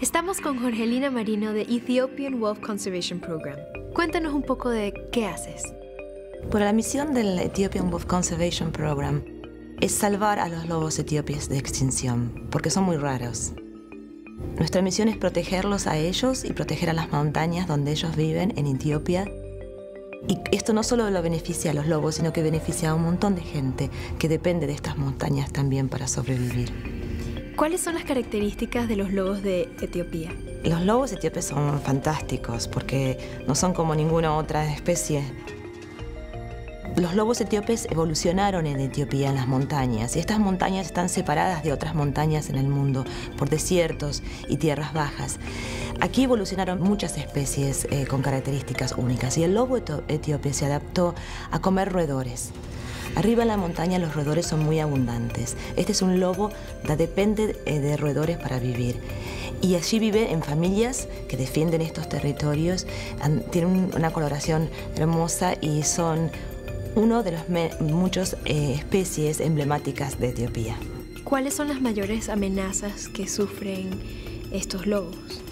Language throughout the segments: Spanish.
Estamos con Jorgelina Marino de Ethiopian Wolf Conservation Program. Cuéntanos un poco de qué haces. Por la misión del Ethiopian Wolf Conservation Program es salvar a los lobos etíopes de extinción, porque son muy raros. Nuestra misión es protegerlos a ellos y proteger a las montañas donde ellos viven en Etiopía. Y esto no solo lo beneficia a los lobos, sino que beneficia a un montón de gente que depende de estas montañas también para sobrevivir. ¿Cuáles son las características de los lobos de Etiopía? Los lobos etíopes son fantásticos porque no son como ninguna otra especie los lobos etíopes evolucionaron en Etiopía, en las montañas, y estas montañas están separadas de otras montañas en el mundo por desiertos y tierras bajas. Aquí evolucionaron muchas especies eh, con características únicas, y el lobo etíope se adaptó a comer roedores. Arriba en la montaña los roedores son muy abundantes. Este es un lobo que depende eh, de roedores para vivir. Y allí vive en familias que defienden estos territorios, tienen una coloración hermosa y son uno de los muchas eh, especies emblemáticas de Etiopía. ¿Cuáles son las mayores amenazas que sufren estos lobos?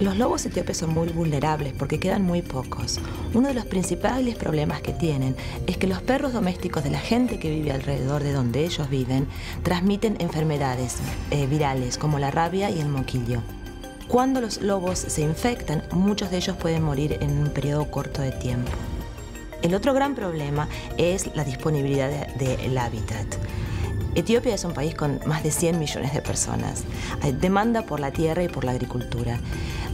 Los lobos etíopes son muy vulnerables porque quedan muy pocos. Uno de los principales problemas que tienen es que los perros domésticos de la gente que vive alrededor de donde ellos viven transmiten enfermedades eh, virales como la rabia y el moquillo. Cuando los lobos se infectan, muchos de ellos pueden morir en un periodo corto de tiempo. El otro gran problema es la disponibilidad del hábitat. Etiopía es un país con más de 100 millones de personas. Hay demanda por la tierra y por la agricultura.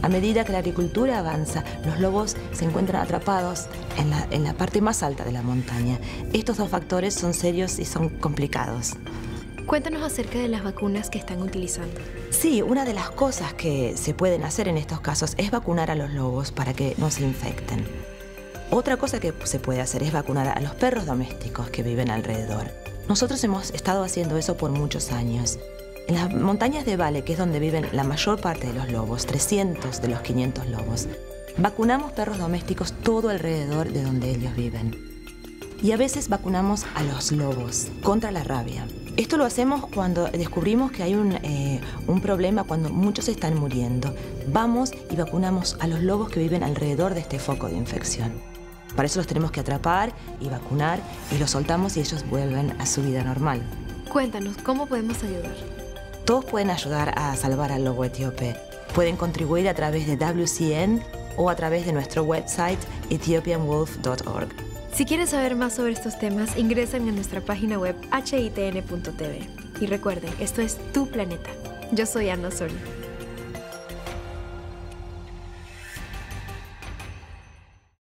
A medida que la agricultura avanza, los lobos se encuentran atrapados en la, en la parte más alta de la montaña. Estos dos factores son serios y son complicados. Cuéntanos acerca de las vacunas que están utilizando. Sí, una de las cosas que se pueden hacer en estos casos es vacunar a los lobos para que no se infecten. Otra cosa que se puede hacer es vacunar a los perros domésticos que viven alrededor. Nosotros hemos estado haciendo eso por muchos años. En las montañas de Vale, que es donde viven la mayor parte de los lobos, 300 de los 500 lobos, vacunamos perros domésticos todo alrededor de donde ellos viven. Y a veces vacunamos a los lobos contra la rabia. Esto lo hacemos cuando descubrimos que hay un, eh, un, problema, cuando muchos están muriendo. Vamos y vacunamos a los lobos que viven alrededor de este foco de infección. Para eso los tenemos que atrapar y vacunar y los soltamos y ellos vuelven a su vida normal. Cuéntanos, ¿cómo podemos ayudar? Todos pueden ayudar a salvar al lobo etíope. Pueden contribuir a través de WCN o a través de nuestro website ethiopianwolf.org. Si quieres saber más sobre estos temas, ingresen en nuestra página web hitn.tv. Y recuerden, esto es tu planeta. Yo soy Ana Soria.